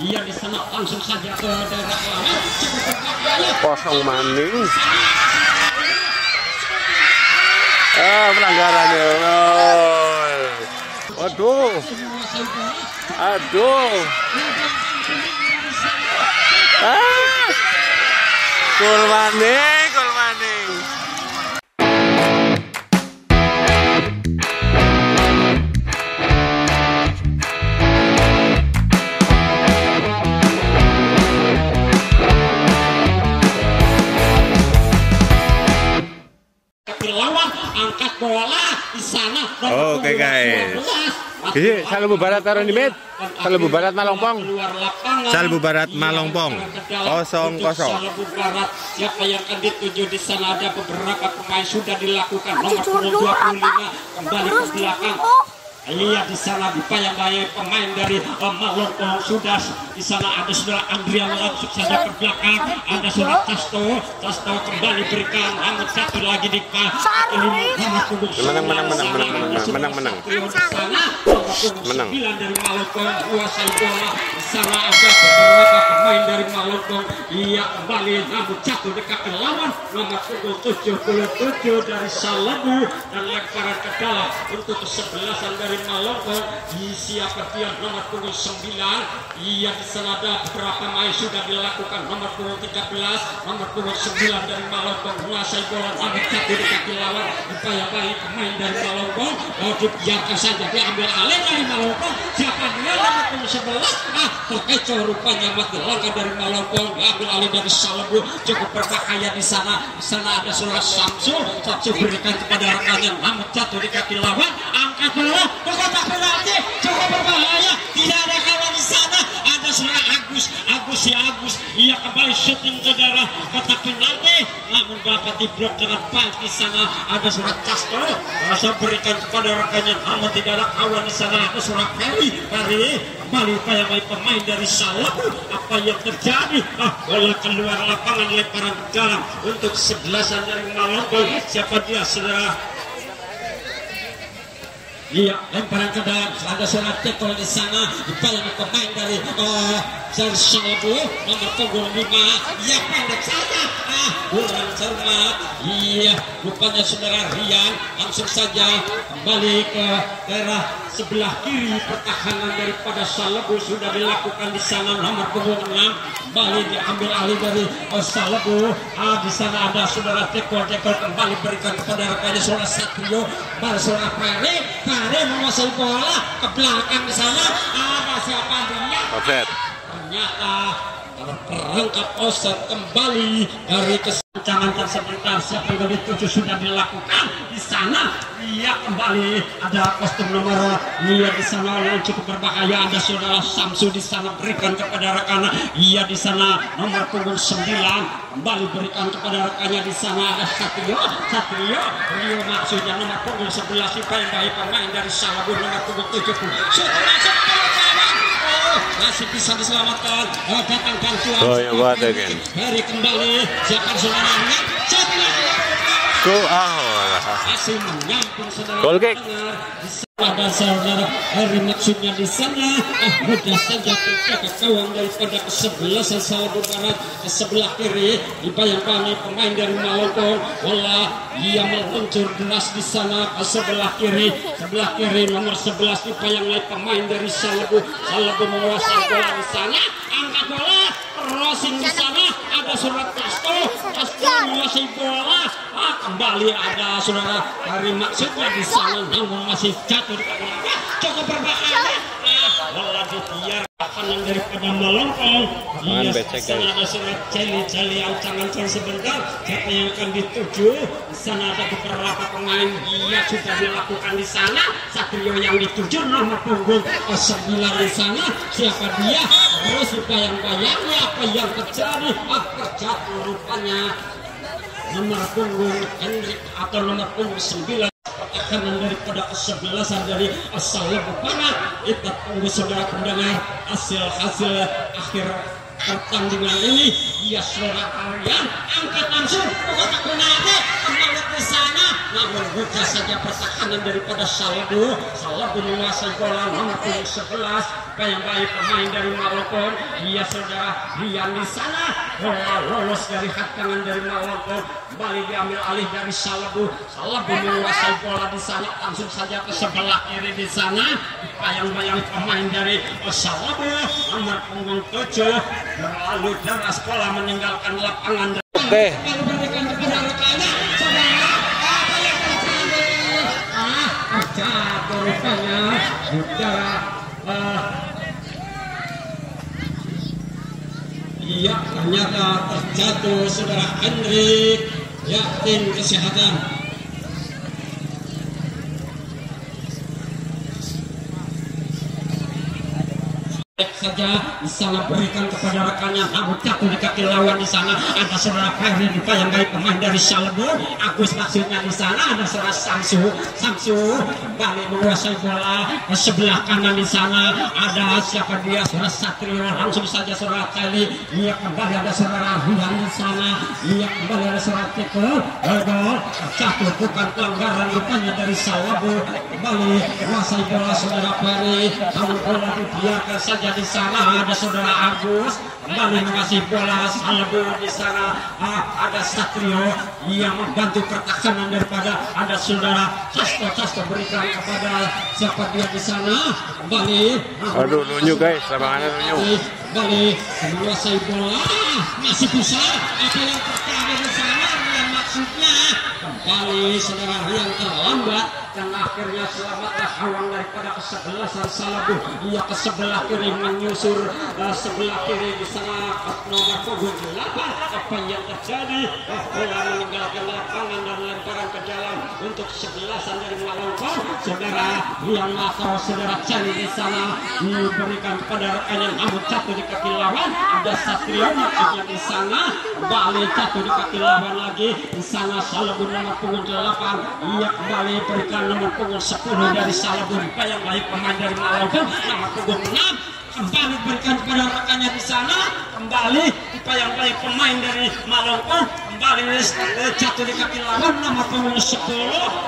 Iya di sana langsung saja ke daerah lawan. Kosong maning ah pelanggarannya oh. waduh Menguasai bola. aduh ah gol maning angkat bola di sana. Oke, guys. Jadi Salbu Barat taruh di mid. Salbu Barat Malongpong. Salbu Barat Malongpong. Kosong, kosong. Salbu Barat siapa yang akan dituju di sana ada beberapa pemain sudah dilakukan nomor Jujur punggung dua, 25 kembali ke belakang Iya di sana dibayang-bayang pemain dari uh, Malongpong sudah di sana ada saudara Andrea langsung saja ke belakang. Ada saudara Tasto. Tasto kembali berikan. Namun satu lagi di Menang, menang, menang, menang, menang, menang, menang. Menang. Sembilan dari Malongpong kuasai bola. Di sana ada beberapa pemain dari Malongpong ia kembali namun jatuh dekat ke lawan. Nomor punggung 77 dari Salabu dan lemparan ke dalam. Untuk kesebelasan dari Di siapa dia nomor punggung 9 ia di sana ada beberapa pemain sudah dilakukan nomor punggung 13 nomor punggung 9 dari Malongpong menguasai bola namun jatuh di kaki lawan upaya baik pemain dari Malongpong oh, dibiarkan saja diambil alih dari Malongpong siapa dia nomor punggung 11 ah terkecoh rupanya mati langkah dari Malongpong diambil alih dari Salabu cukup berbahaya di sana di sana ada saudara Samsu Samsu berikan kepada rekannya namun jatuh di kaki lawan angkat bola ke kotak penalti cukup berbahaya. Tidak ada kawan di sana. Ada saudara Agus. Agus si Agus. Ia kembali syuting ke daerah kotak penalti namun dapat diblok dengan baik di sana. Ada saudara Castro. Rasa berikan kepada rekannya. Namun tidak ada kawan di sana. Ada saudara Ferry. Ferry kembali upaya main pemain dari Salabu apa yang terjadi? Ah bola keluar lapangan lemparan dalam. Untuk sebelasan dari Malonggo siapa dia saudara Iya, lemparan ke dalam. Ada seorang tackle di sana. Dibayangi pemain dari uh, Sarsabu nomor punggung lima. Iya, pendek saja. Ah, kurang cermat. Iya, rupanya saudara Rian langsung saja kembali ke daerah sebelah kiri pertahanan daripada Salabu sudah dilakukan di sana nomor punggung enam. Kembali diambil alih dari uh, Salabu ah di sana ada saudara Tekol Tekol kembali berikan kepada rekannya saudara Satrio. Baru saudara Pere Pere menguasai bola ke belakang di sana. Ada siapa dia offset ternyata perangkap offset kembali dari kesenjangan tersebentar siapa yang dituju sudah dilakukan di sana ia kembali. Ada kostum nomor ia di sana yang cukup berbahaya. Ada saudara Samsu di sana berikan kepada rekan. Ia di sana nomor punggung 9 kembali berikan kepada rekannya di sana. Ada Satrio Satrio. Rio maksudnya nomor punggung 11 siapa yang baik pemain dari Salabu nomor punggung 70 sudah masuk masih bisa diselamatkan. Datang bantuan Oh, ya, buat again. Hari kembali. Siapa saudaranya siapa lagi go masih menyampung saudara Goal kick. Ada saudara Hari maksudnya di sana ah mudah saja kita ke kawan daripada ke sebelah Salabu Barat ke sebelah kiri dibayang-bayangi pemain dari Malongkong bola ia meluncur deras di sana ke sebelah kiri. Sebelah kiri nomor 11 dibayang-bayangi pemain dari Salabu Salabu menguasai bola di sana. Angkat bola crossing di sana ada surat Castro Castro menguasai bola ah, kembali ada saudara. Dari maksudnya di sana namun masih jatuh di kaki cukup berbahaya ah, bola dibiar kanan daripada melengkung Lapangan Iya, becek, di sana ada surat celi-celi ancangan sebentar. Siapa yang akan dituju? Di sana ada beberapa pemain. Dia sudah dilakukan di sana. Satrio yang dituju nomor punggung ke sembilan di sana. Siapa dia terus bayang-bayangnya apa yang terjadi? Ah terjatuh rupanya nomor punggung Hendrik atau nomor punggung 9 pertahanan daripada kesebelasan dari asal Lebu Barat. Kita tunggu saudara pendengar hasil-hasil akhir pertandingan ini. Ya saudara kalian angkat langsung. Kotak penalti kembali ke sana namun buka saja pertahanan daripada Salabu Salabu menguasai bola nomor punggung 11 yang baik pemain dari Maroko dia saudara Rian di sana. Bola lolos dari hak tangan dari Maroko. Kembali diambil alih dari Salabu Salabu menguasai bola di sana. Langsung saja ke sebelah kiri di sana. Bayang-bayang pemain dari Salabu nomor punggung 7 berlalu deras bola meninggalkan lapangan. Oke. Lalu berikan kepada rekannya saudara apa yang terjadi saudara ah, Iya, ternyata terjatuh saudara Hendrik. Ya, tim kesehatan. Saja. Sana berikan kepada rekannya namun jatuh di kaki lawan di sana. Ada saudara Ferry di yang baik pemain dari Salbu Agus maksudnya di sana. Ada saudara Samsu. Samsu kembali menguasai bola sebelah kanan di sana. Ada siapa dia? Saudara Satrio langsung saja saudara Kali ia kembali ada saudara Rian di sana. Ia kembali ada saudara Teko gol jatuh bukan pelanggaran rupanya dari Salbu kembali menguasai bola saudara Ferry. Namun bola dibiarkan saja sana ada saudara Agus. Kembali mengasih bola Salbu di sana. Ah, ada Satrio yang membantu pertahanan daripada ada saudara Sasto Sasto berikan kepada siapa dia di sana. Kembali. Aduh, nunjuk guys, lapangannya nunjuk. kembali menguasai bola. Masih besar apa yang terjadi kembali saudara yang terlambat dan akhirnya selamatlah awang daripada kesebelasan salabu ia ke eh, sebelah kiri menyusur uh, sebelah kiri di sana nomor punggung apa yang terjadi? Eh, uh, bola meninggalkan lapangan dan lemparan ke dalam untuk sebelasan dari melawan saudara yang atau saudara cari di sana memberikan kepada yang amat satu di kaki lawan. Ada Satrio yang di sana. Balik satu di kaki lawan lagi. Di sana Salabun 58 Ia kembali berikan nomor punggung 10 dari Saladun Bayang baik pemain Malabar Nomor punggung 6 kembali berikan kepada rekannya di sana. Kembali Bayang baik pemain dari Malabar kembali eh, jatuh di kaki lawan nomor punggung 10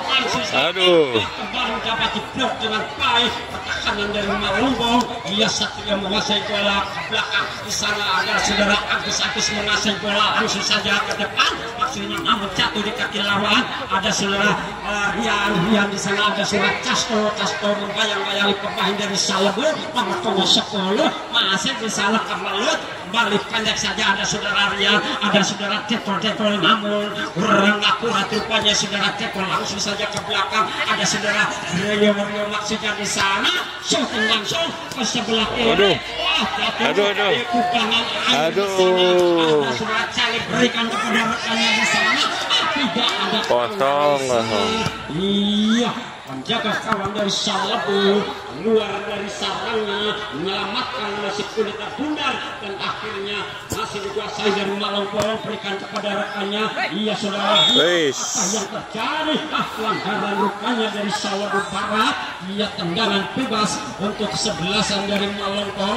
langsung saja Aduh. kembali dapat diblok dengan baik. Pertahanan dari Malongko ia Satria menguasai bola. Ke belakang di sana ada saudara Agus Agus menguasai bola. Langsung saja ke depan. Maksudnya namun jatuh di kaki lawan. Ada saudara eh, Rian. Rian di sana ada saudara Casto Casto membayang-bayangi pemain dari Salabu nomor punggung 10 masih di sana kemelut balik pendek saja. Ada saudara Rian. Ada saudara Teko Teko namun kurang akurat rupanya saudara Teko langsung saja ke belakang. Ada saudara Rio maksudnya di sana. Shooting langsung ke sebelah kiri. Aduh. Wah, Aduh, aduh. Aduh. ada saudara Cali berikan kepada rekannya di sana tidak ada Kosong. iya menjaga kawan dari Salabu keluar dari sarangnya menyelamatkan nasib kulit bundar dan akhirnya masih dikuasai dari Malongko berikan kepada rekannya. Iya saudara apa yang terjadi? Ah pelanggaran rupanya dari Salabu Barat iya tendangan bebas untuk sebelasan dari Malongko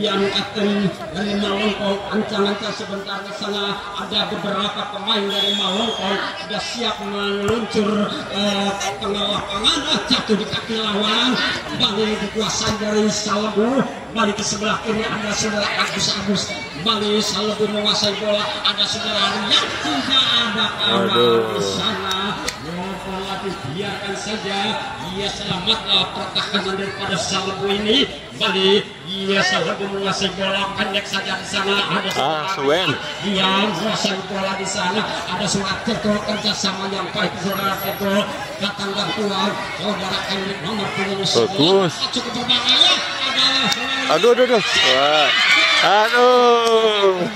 yang akan dari Malongko ancang-ancang sebentar ke sana. Ada beberapa pemain dari Malongko sudah siap meluncur eh, tengah lapangan. Ah, jatuh di kaki lawan. Kembali dikuasai dari Salabu balik ke sebelah kiri ada saudara Agus Agus. Kembali Salabu menguasai bola. Ada saudara Rian tidak ada di sana Bola dibiarkan saja ia selamatlah pertahanan daripada Salabu ini balik ia Salabu menguasai bola pendek saja di sana ada Ah, Suen. dia menguasai bola di sana ada surat Teko kerjasama yang baik saudara datang bantuan saudara Elit nomor punggung Bagus. cukup berbahaya Aduh, aduh, aduh. Wah. Aduh.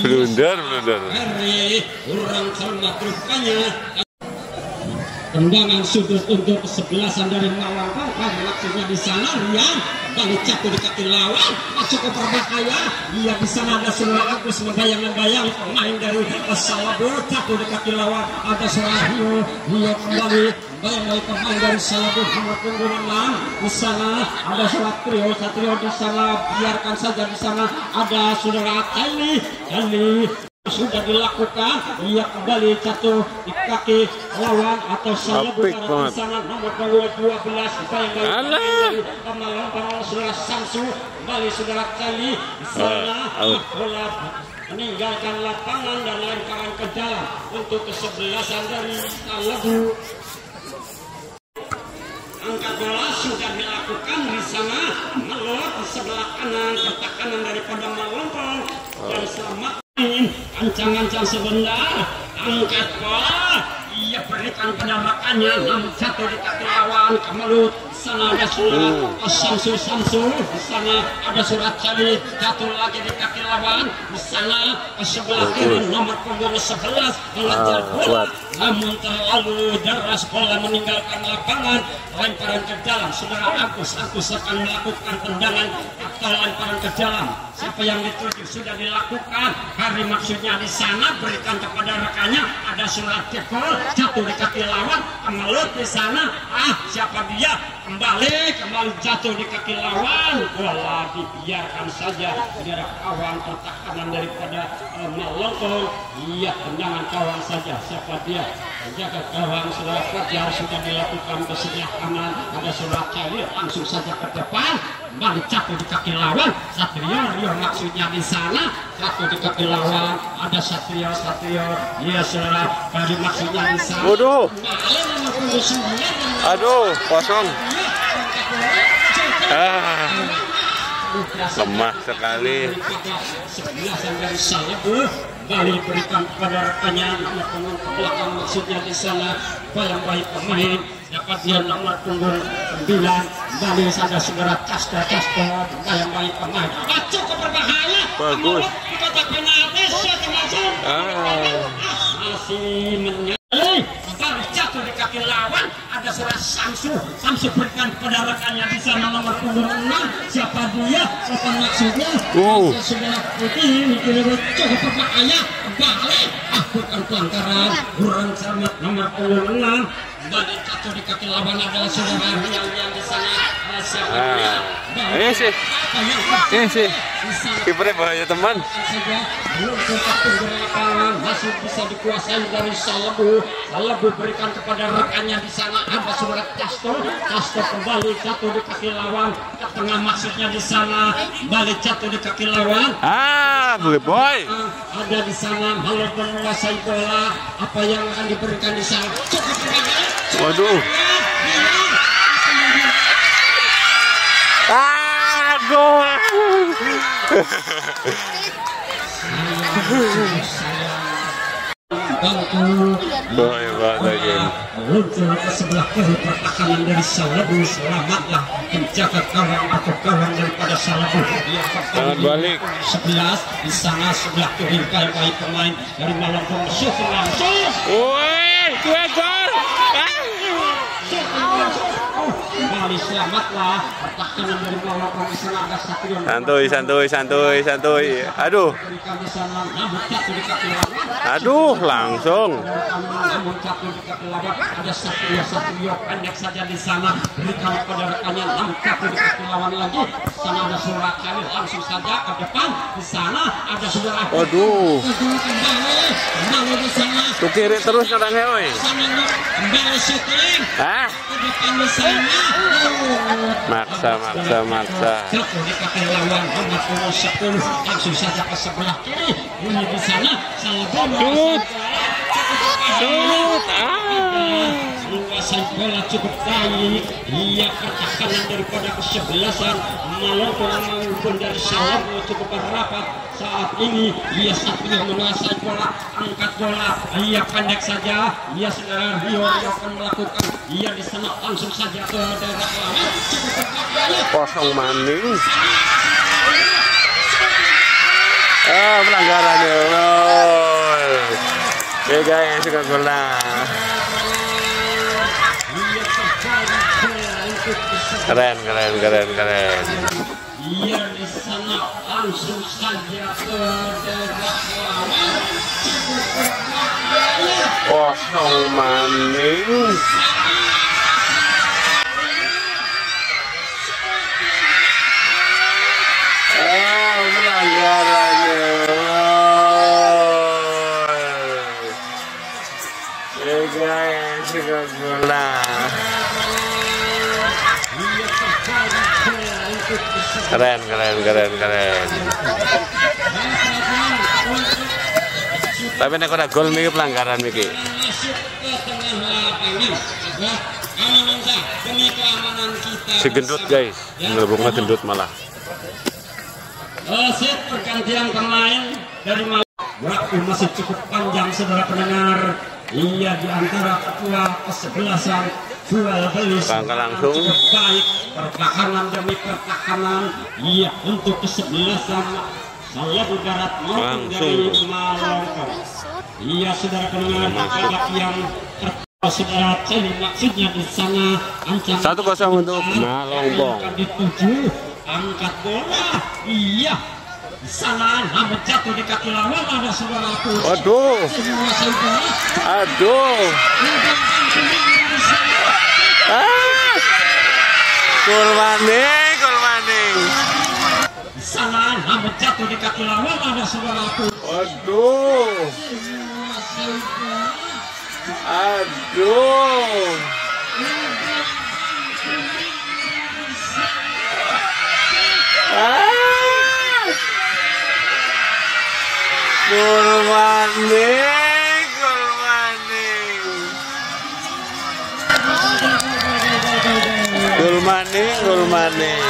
Blunder, blunder. Hari cermat rupanya tendangan sudut untuk kesebelasan dari lawan Bangkang maksudnya di sana Rian balik jatuh di kaki lawan masuk ke berbahaya. Dia di sana ada saudara Agus membayang-bayang pemain dari Salabur jatuh di kaki lawan. Ada saudara Rio kembali. Bayang-bayang pemain dari Salabur nomor punggung 6 di sana ada saudara Trio Satrio di sana. Biarkan saja di sana. Ada saudara Kali Kali sudah dilakukan ia kembali jatuh di kaki lawan atau Apik bukan sana nomor punggung 12 bayang dari kemalang para saudara Samsu. Kembali saudara Kali. Di sana Ah, out. bola meninggalkan lapangan dan lemparan ke dalam untuk kesebelasan dari Salabu angkat bola sudah dilakukan di sana melot di sebelah kanan pertahanan daripada Malompong dan selamat ancang-ancang sebentar. Angkat bola. Ia berikan pendamakannya namun jatuh di kaki lawan kemelut sana ada surat Samsu Samsu di sana ada surat Cali jatuh lagi di kaki lawan. Di sana ke sebelah kiri nomor punggung 11 mengejar Ah, kuat. namun terlalu deras bola meninggalkan lapangan. Lemparan ke dalam. Saudara Agus Agus akan melakukan tendangan. Atau lemparan ke dalam. Siapa yang dituju? Sudah dilakukan. Hari maksudnya di sana. Berikan kepada rekannya. Ada surat jebol jatuh di kaki lawan. Kemelut di sana. Ah siapa dia kembali kembali jatuh di kaki lawan. Bola dibiarkan saja dari kawan pertahanan daripada uh, Malongkong iya tendangan kawan saja siapa dia? Menjaga gawang saudara Fajar sudah dilakukan ke sebelah kanan. Ada surat Celi langsung saja ke depan. Kembali jatuh di kaki lawan. Satrio Rio maksudnya di sana. Jatuh di kaki lawan. Ada Satrio Satrio. Iya saudara dari maksudnya di sana. Waduh. Aduh, kosong. Ah, lemah sekali. Sebelasan dari Salabu Bali berikan kepada rekannya belakang maksudnya di sana bayang baik pemain dapat dia nomor punggung 9 Bali ada segera Casta Casta bayang baik pemain ah, berbahaya Bagus. Penalti Ah. masih jatuh di kaki lawan ada surat Samsu Samsu berikan kepada rekannya di sana nomor punggung 6 siapa dia? Apa maksudnya? Wow. Sudah putih? Ini cukup berbahaya balik. Ah bukan pelanggaran kurang cermat nomor punggung 6 balik jatuh di kaki lawan adalah saudara yang yang di sana Ah, siapa dia Ah. Ini sih. apa Ini sih. Kipernya bahaya teman. belum sempat masih bisa dikuasai dari Salabu Salabu berikan kepada rekannya di sana ada surat Casto Casto kembali jatuh di kaki lawan ke tengah maksudnya di sana balik jatuh di kaki lawan Ah, boy boy. Ada di sana malah menguasai bola apa yang akan diberikan di sana cukup Waduh. Ah, gol. bantu Boy banget ke sebelah kiri pertahanan dari Salabu selamatlah penjaga gawang atau gawang daripada Salabu Jangan balik. 11 di sana sebelah kiri baik-baik pemain dari Malangkong shoot langsung Woi, dua gol. Ah. shoot langsung Oh, kembali selamatlah pertahanan dari Malangkong di sana ada Satrio Santuy, santuy, santuy, santuy. Aduh, aduh, langsung. Waduh, sana. Tuh kiri terus orangnya, oi. sana maksa, maksa, maksa. di kaki lawan nomor punggung 10 langsung saja ke sebelah kiri ini di sana salah. Ah. Menguasai bola cukup baik ia pertahanan daripada kesebelasan Maloko maupun dari Salabu cukup rapat saat ini ia Satrio menguasai bola angkat bola ia pendek saja ia saudara Rio Rio akan melakukan ia di sana langsung saja ke daerah Kosong maning. Ah, pelanggarannya. Gol. Oke guys, suka bola. Keren, keren, keren, keren. Ia di sana langsung saja. Keren, keren, keren, keren. Tapi nek ora gol miki pelanggaran miki. Si gendut guys, ngelubungnya gendut malah. Wasit pergantian pemain dari. Waktu masih cukup panjang saudara pendengar. Iya di antara ketua kesebelasan jual beli Bangka langsung. baik pertahanan demi pertahanan. Iya untuk kesebelasan Salabu Barat maupun dari Langsung. Malongkong. Iya saudara pendengar agak yang saudara Celi maksudnya di sana Satu kosong untuk dituju angkat bola iya sana namun jatuh di kaki lawan ada saudaraku aduh. Sana. Ah! Gol maning, gol maning. sana namun jatuh di kaki lawan ada saudaraku Aduh, bola aduh. Ah! Gol maning, gol maning. Gol maning, gol maning.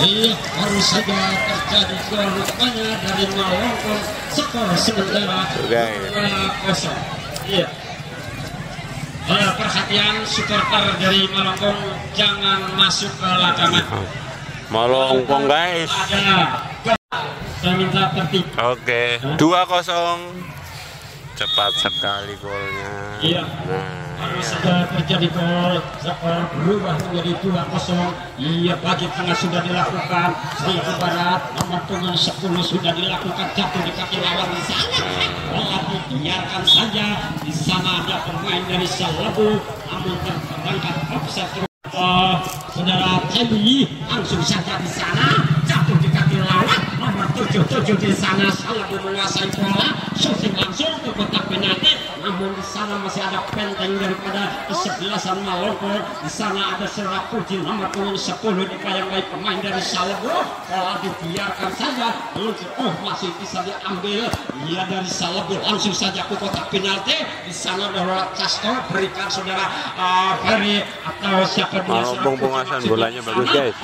Iya, baru saja terjadi gol rupanya dari Malongkong skor sementara. 2-0. Iya. Eh, perhatian supporter dari Malongkong jangan masuk ke lapangan. Malongpong guys. Ada saya minta tertib. Oke, 2-0. Cepat sekali golnya. Iya. Nah, Baru ya. saja terjadi gol, skor berubah menjadi 2-0. Iya, bagi tengah sudah dilakukan. Seribu Barat, nomor punggung 10 sudah dilakukan jatuh di kaki lawan di sana. Bola dibiarkan saja. Di sana ada pemain dari Salebu, namun terangkat offside. Oh, saudara Teddy langsung saja di sana jatuh di kaki lawan 77 di sana Salebu menguasai bola shooting langsung ke kotak penalti. Namun di sana masih ada penteng daripada kesebelasan Maloko di sana ada Serapuji nomor punggung 10 dipayang pemain dari Salebu bola dibiarkan saja oh masih bisa diambil. Ia dari Salebu langsung saja ke kotak penalti. Di sana ada Castro berikan saudara uh, Ferry atau siapa dia? Penguasaan masih bolanya bagus, guys.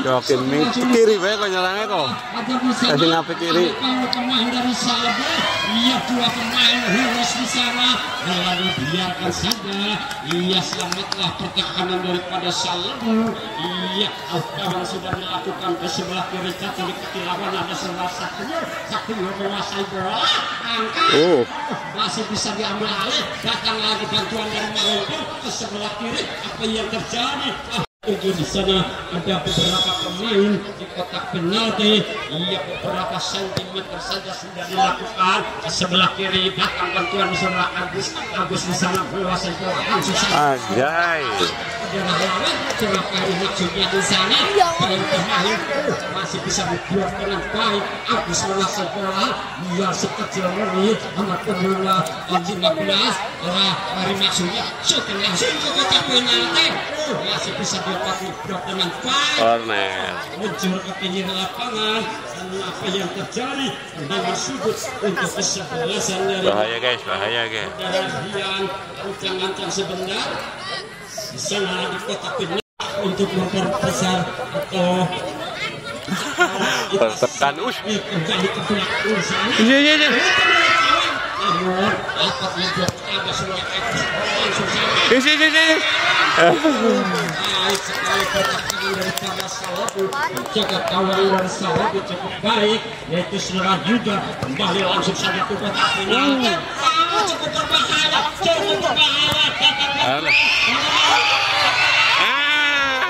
Jokin kiri bae kok nyalangnya kok. Kasih ngapik kiri. Pemain dari Salabo, iya dua pemain harus di sana. Lalu biarkan saja. Iya selamatlah pertahanan daripada Salabo. Iya kawan sudah dilakukan ke sebelah kiri jatuh di kaki lawan ada sebelah satu. Satu menguasai bola. Angkat. Oh, Masih bisa diambil alih. Datang lagi bantuan dari Malongko ke sebelah kiri. Apa yang terjadi? Tujuh di sana ada beberapa pemain di kotak penalti. Iya beberapa sentimeter saja sudah dilakukan. Ke sebelah kiri datang bantuan di sebelah Agus. Agus di sana menguasai bola langsung saja. anjay. Adalah lawan celaka ini maksudnya di sana. Dan pemain oh, masih bisa dibuat dengan baik. Agus menguasai bola. Dia sekecil ini amat pemula 15. Ora hari maksudnya syuting langsung ke kotak penalti. Masih bisa dengan baik Corner. muncul ke pinggir lapangan dan apa yang terjadi dengan sudut untuk kesebelasan dari Bahaya guys, bahaya guys. Hian ancang-ancang sebentar di sana di kota untuk memperbesar atau Pertekan, us. Iya, iya, iya. namun dapat membuat dari para Salabu menjaga kawan dari Salabu cukup baik yaitu Selera juga kembali langsung saja ke kotak Ah, cukup berbahaya cukup berbahaya. Ah,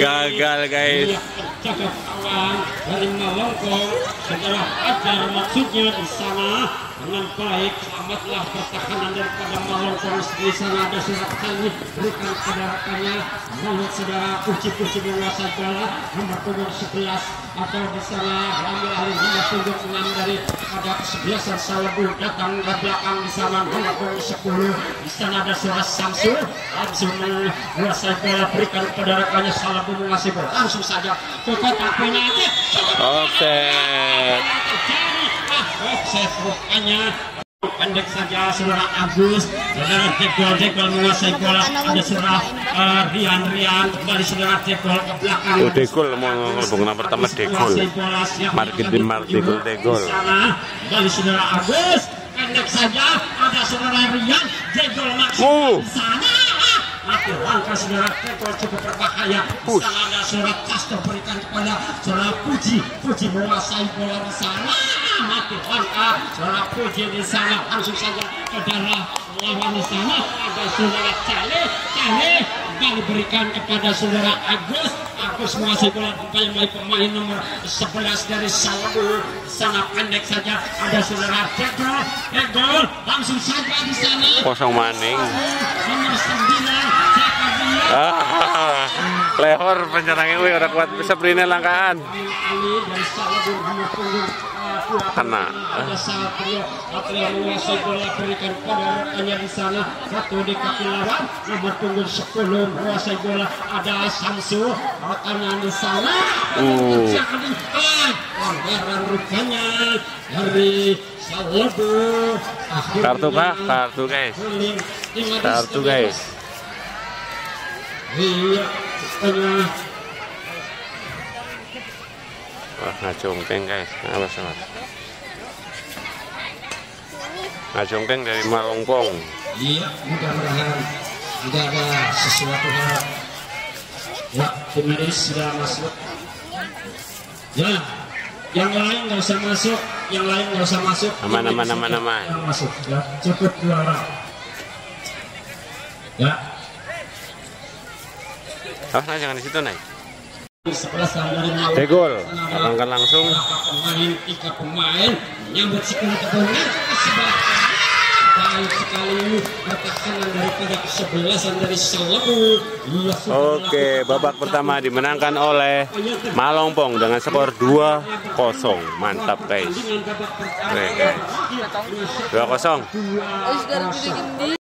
gagal guys. Jaga kawan dari Malongko setelah ajar maksudnya di sana dengan baik selamatlah pertahanan daripada Malongkong di sana ada surat kali berikan kepada rekannya menurut saudara puji-puji menguasai bola nomor punggung 11 atau di sana Ramil Ali nomor punggung 6 dari ada kesebelasan Salabu datang ke belakang di sana nomor punggung 10 di sana ada surat Samsul langsung menguasai bola berikan kepada rekannya Salabu menguasai bola langsung saja ke kotak penalti Offset. terjadi rupanya pendek saja saudara Agus. Saudara Jekol Jekol menguasai bola. Ada saudara eh, Rian Rian. Kembali saudara Jekol ke belakang. Oh, Degol mau nomor pertama? Siap Market. Di sana. Kembali saudara Agus. Pendek saja ada saudara Rian. Jekol maksud Oh. sana. Mati langkah saudara Jekol cukup berbahaya. Push. sana ada saudara Castro berikan kepada saudara Puji. Puji menguasai bola di sana mati langkah saudara Puji di sana langsung saja ke darah lawan sana ada saudara Cale Cale dan diberikan kepada saudara Agus Agus menguasai bola kembali mulai pemain nomor 11 dari Salabu sana pendek saja ada saudara Jegol Jegol langsung saja di sana Kosong maning. nomor 9 Zakaria Ah, lehor penyerangnya wih udah kuat bisa berinya langkaan. Kena. ada Satrio Satrio menguasai bola berikan pada rekannya di sana satu di kaki lawan nomor punggung 10 menguasai bola ada Samsu di sana Uh. Rupanya dari Kartu kah? Kartu guys. Kartu guys. Wah, ngajongkeng guys. Awas awas. Ngajongkeng dari Malongpong. Iya, mudah-mudahan tidak ada sesuatu hal. Ya, medis sudah masuk. Ya, yang lain nggak usah masuk, yang lain nggak usah masuk. Aman, aman, aman, aman. Masuk, ya, cukup juara. Ya, Oh, nah jangan di situ naik. Selama Arahkan langsung. Pemain, tiga pemain menyambut si kulit kebenaran sebelah kanan. baik sekali pertahanan daripada kesebelasan dari Salabu. Ia sudah Oke, babak pertama dimenangkan oleh Malongpong dengan skor 2-0. Mantap guys. 2-0.